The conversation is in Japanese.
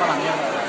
para mí.